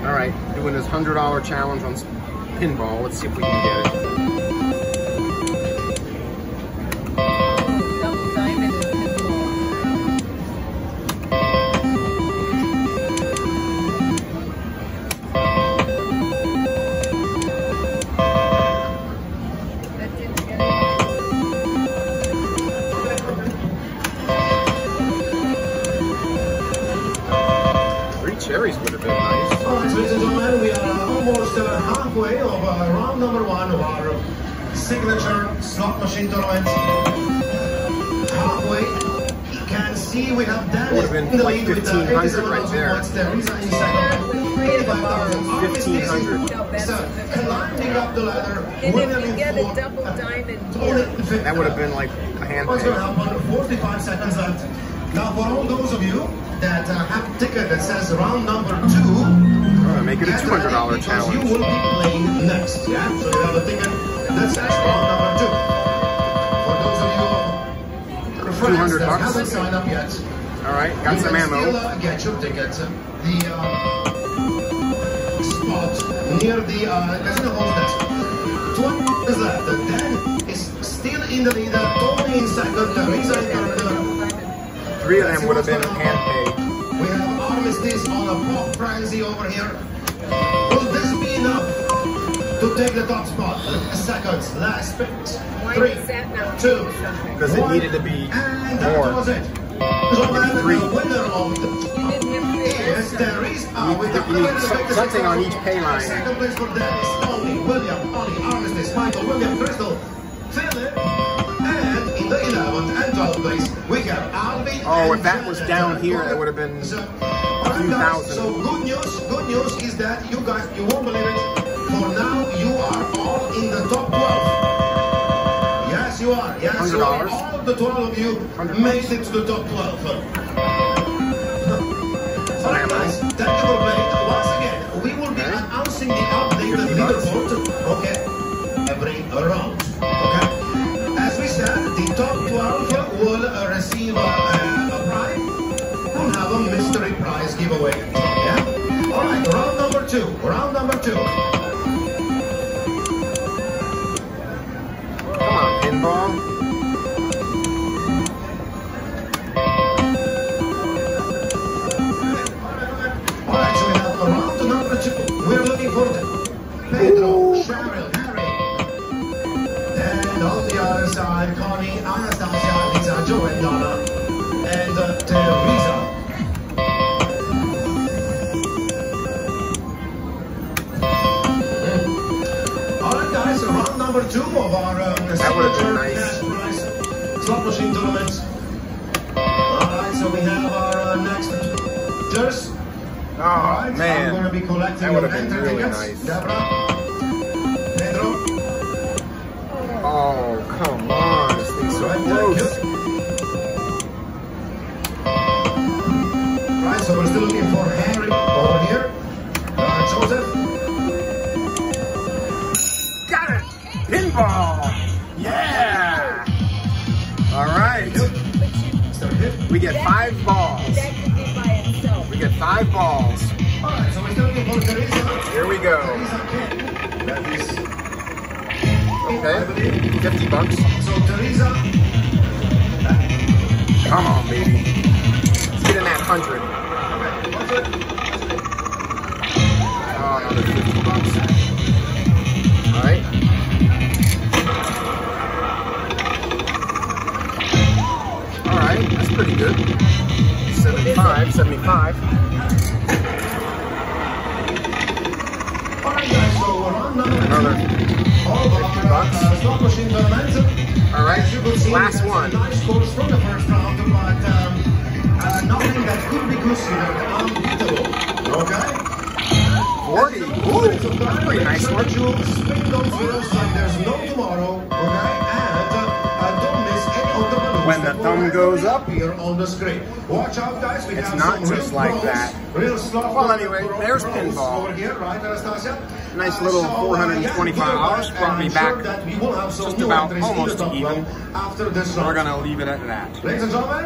All right, doing this hundred dollar challenge on pinball. Let's see if we can get it. Three cherries would have been nice. All right, ladies and gentlemen, we are almost uh, halfway of uh, round number one of our signature slot machine tournament. Halfway. You can see we have Dennis Would've been in the like lead with uh, 1500 right there. points. Teresa in second. 85,000. 1500. No, that's So, a- climbing up the ladder. And William if you get a double diamond here. That would have been like a hand What's going to happen? 45 seconds left. Now, for all those of you that uh, have a ticket that says round number two, I'm make it a two hundred dollar challenge. You will be playing next, yeah? So you have a ticket that says round number two. For those of you your friends 200 that bucks. haven't signed up yet, All right, got you some can still ammo. uh, get your ticket. The uh, spot near the uh, casino host desk. 20 is left. Dan is still in the lead. Tony in second. In third. Three of them would have been hand paid. We have Armistice on a pop frenzy over here. Will this be enough to take the top spot? Seconds, last spin. Three, is that not two. Because it needed to be and that more. was it. Gentlemen, Three. the winner of the You didn't have to Yes, there is uh, You with the winner, something on each pay line. Second place for Dennis, Tony, William, Ollie, Armistice, Michael, William, Crystal, Philip, and in the 11th and 12th place, we have Alvin Oh, and if that was down here, it would have been So, a few alright, guys. So good news, good news is that you guys, you won't believe it, for now you are all in the top 12. Yes, you are. Yes, you are. All the 12 of you made it to the top 12. Giveaway, yeah? Alright, round number two, round number two. Come on, pinball. Alright, so we have round number two. We're looking for Pedro, Cheryl, Harry. And on the other side, Connie, Anastasia, round number two of our uh, That would've been signature nice. cash prize slot machine tournament. Alright, so we have our uh, next judges. Oh Alright, I'm man, gonna be collecting that would have been really tickets. nice. Deborah, Pedro, Oh come on, this thing's so right, close. thank you. Right, so we're still looking for Harry over here. Uh, Joseph, Ball, Yeah. All right. We get five balls. We get five balls. Here we go. Okay, 50 bucks. Come on, baby. Let's get in that 100. 75, that's pretty good. 75, 75. Another 50 bucks. All right, last one. Nice scores from the first round, but nothing that could be considered unbeatable. Okay? 40. Ooh, pretty nice one. Spin those zeros there's no tomorrow, okay? And when the thumb goes up. appear on the screen. Watch out, guys. We It's not just like pros, that. Well, anyway, there's pinball. over here, right, Anastasia? Nice little so, uh, 425 yeah, give it back, brought me back that we will have some just about entries in the almost even. 12 After this We're gonna leave it at that. Ladies and gentlemen,